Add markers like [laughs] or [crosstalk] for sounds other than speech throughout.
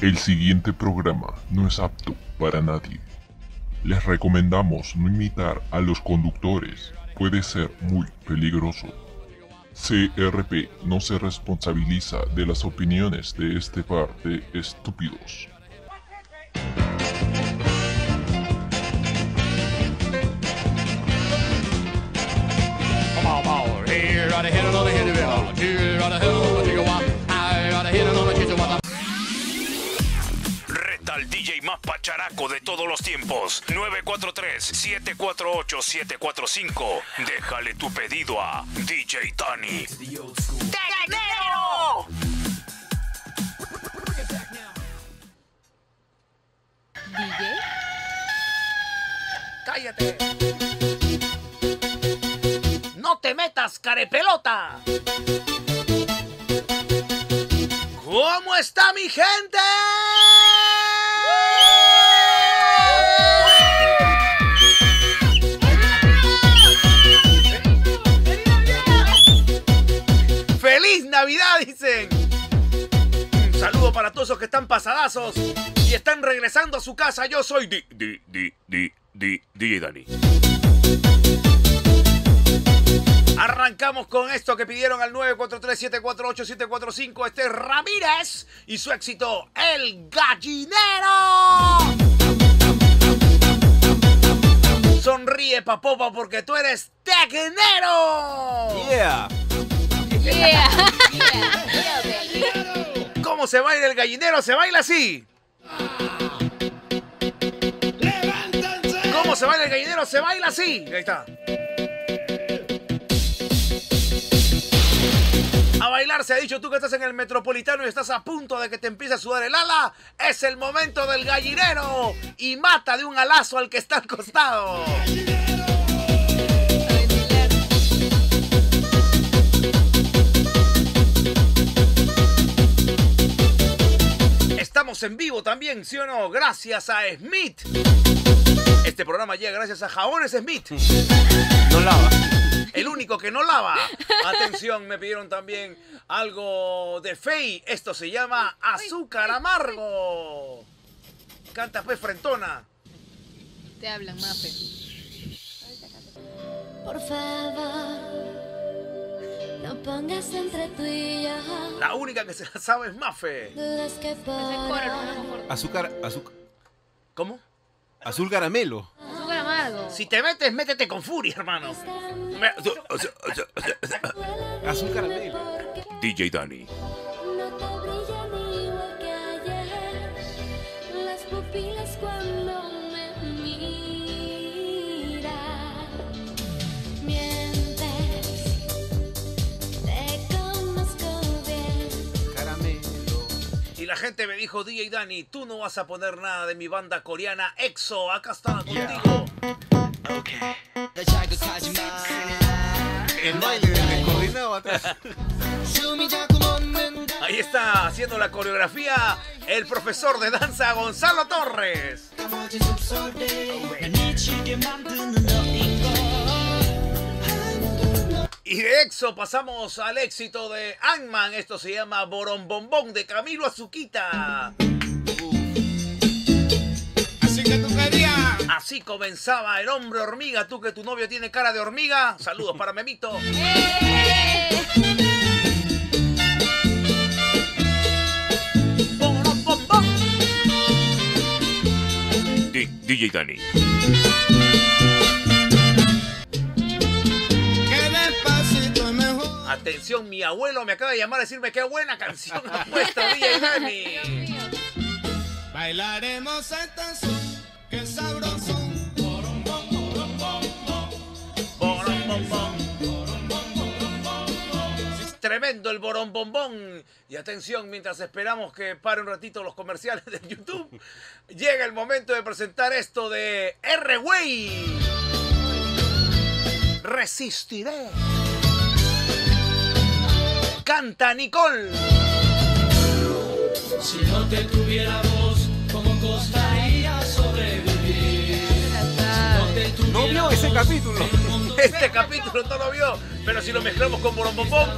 El siguiente programa no es apto para nadie. Les recomendamos no imitar a los conductores, puede ser muy peligroso. CRP no se responsabiliza de las opiniones de este par de estúpidos. Pacharaco de todos los tiempos. 943-748-745. Déjale tu pedido a DJ Tani. ¡Teganero! DJ. ¡Cállate! ¡No te metas, carepelota! ¿Cómo está mi gente? Navidad! Dicen. Un saludo para todos los que están pasadazos y están regresando a su casa. Yo soy Di, Di, Di, Di, Di, Dani. Arrancamos con esto que pidieron al 943-748-745. Este es Ramírez y su éxito, El Gallinero. Sonríe, papopa, porque tú eres tecnero. Yeah. Yeah. ¿Cómo se baila el gallinero? Se baila así. ¿Cómo se baila el gallinero? Se baila así. Ahí está. A bailar se ha dicho tú que estás en el metropolitano y estás a punto de que te empiece a sudar el ala. Es el momento del gallinero y mata de un alazo al que está al costado. Estamos en vivo también, ¿sí o no? Gracias a Smith. Este programa llega gracias a Jabones Smith. No lava. El único que no lava. Atención, me pidieron también algo de Fey. Esto se llama Azúcar Amargo. Canta pues frentona. Te hablan, Mafe. Por favor, no pongas entre tú y yo La única que se la sabe es Mafe. dudas que conformo. Azúcar, azúcar, ¿Cómo? azul caramelo. Azúcar amargo. Si te metes, métete con furia, hermano. Azul caramelo. DJ Dani. Gente me dijo, DJ Dani, tú no vas a poner nada de mi banda coreana EXO. Acá está contigo. El baile del coordinado atrás. Ahí está haciendo la coreografía el profesor de danza Gonzalo Torres. Y de EXO pasamos al éxito de Ant-Man. Esto se llama Borombombón de Camilo Azuquita. Así que tú querías. Así comenzaba el hombre hormiga. Tú que tu novio tiene cara de hormiga. Saludos para Memito. Di- DJ Dani. Atención, mi abuelo me acaba de llamar a decirme qué buena canción ha puesto DJ Dani. Bailaremos esta son, que sabroso. Borombombón. Tremendo el borombombón. Y atención, mientras esperamos que pare un ratito los comerciales de YouTube, llega el momento de presentar esto de R-Way. Resistiré. Canta Nicole. Si no te tuviera voz, ¿cómo costaría sobrevivir? No te tuviera No vio ese capítulo. [laughs] Este capítulo no lo vio, pero si lo mezclamos con borombombón,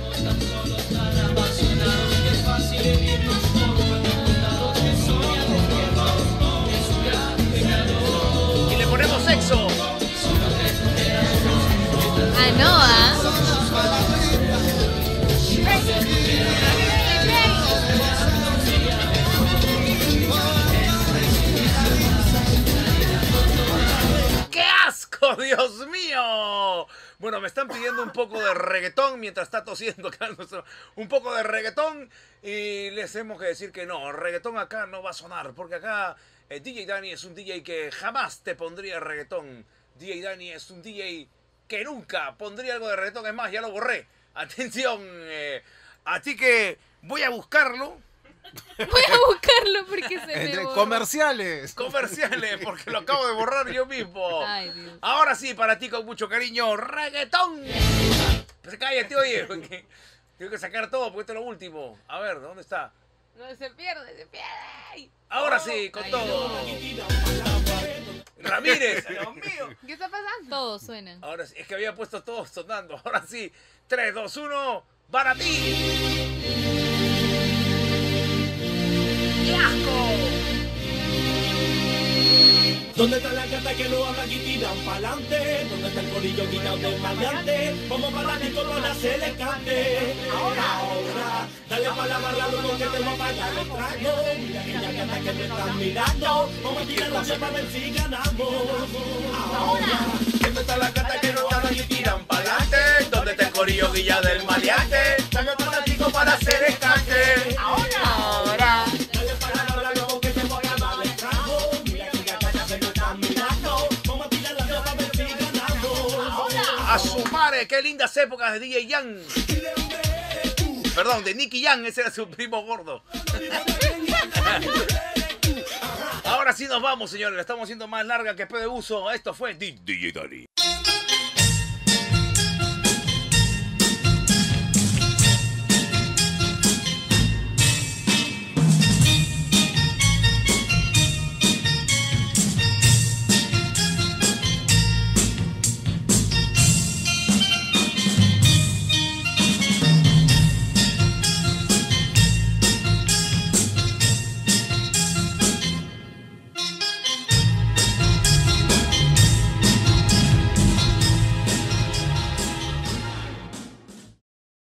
Bueno, me están pidiendo un poco de reggaetón mientras está tosiendo acá [laughs] un poco de reggaetón y les tenemos que decir que no, reggaetón acá no va a sonar porque acá eh, DJ Dani es un DJ que jamás te pondría reggaetón. DJ Dani es un DJ que nunca pondría algo de reggaetón, es más, ya lo borré. [laughs] Atención, eh, así que voy a buscarlo. Voy a buscarlo me Entre borró. comerciales. comerciales porque lo acabo de borrar yo mismo. Ay, Dios. Ahora sí, para ti con mucho cariño, reggaetón. Pues cállate, oye, porque tengo que sacar todo porque esto es lo último. A ver, ¿dónde está? No, se pierde, se pierde. Ahora sí, con Ay, todo. no. Ramírez, [laughs] Dios mío. ¿Qué está pasando? Todos suenan. Ahora sí, es que había puesto todo sonando. Ahora sí, 3, 2, 1, para ti. ¿Dónde está la gata que no habla y tiran pa'lante? ¿Dónde está el corillo quitado del maleante? Vamos para la como la se le cante. Ahora, ahora, dale pa' la barra loco que te va a pagar el trago. Mira aquella gata que me están mirando. Vamos a tirarnos para ver si ganamos. Ahora, ¿dónde está la gata que no habla y tiran pa'lante? ¿Dónde está el corillo guilla del maleante? Dame para la para hacer escante. Qué lindas épocas de DJ Yang. Perdón, de Nicky Yang, ese era su primo gordo. Ahora sí nos vamos, señores. La estamos haciendo más larga que P de uso. Esto fue DJ Dani.